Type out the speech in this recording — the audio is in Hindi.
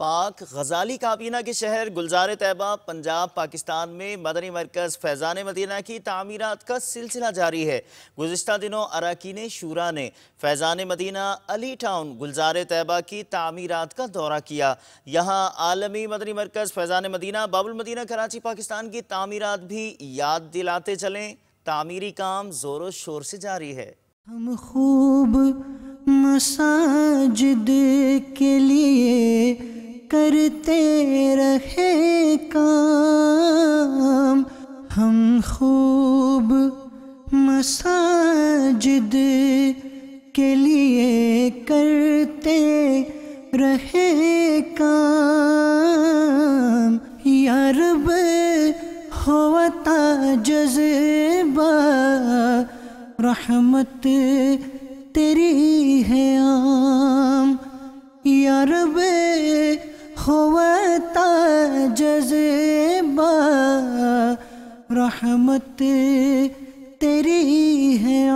पाक गजाली काबीना के शहर गुलजार तैयबा, पंजाब, पाकिस्तान में मदनी मरकज़ फैज़ान मदीना की तमीरत का सिलसिला जारी है। गुजशत दिनों अरकान शूरा ने फैज़ान मदीना, अली टाउन, गुलजार तैयबा की तमीरत का दौरा किया। यहाँ आलमी मदनी मरकज़ फैज़ान मदीना, बाबुल मदीना, कराची, पाकिस्तान की तमीरत भी याद दिलाते चलें। तामीरी काम ज़ोर शोर से जारी है। हम खूब मसाजिद के लिए करते रहे काम। हम खूब मसाजिद के लिए करते रहे काम। यारब होता जज्बा रहमत तेरी है आम। होता जज्बा रहमत तेरी है